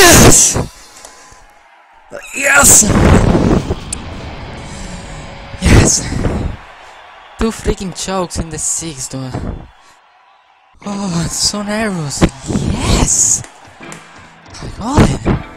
Yes! Yes! Yes! Two freaking chokes in the sixth one. Oh, so. Yes! I got it.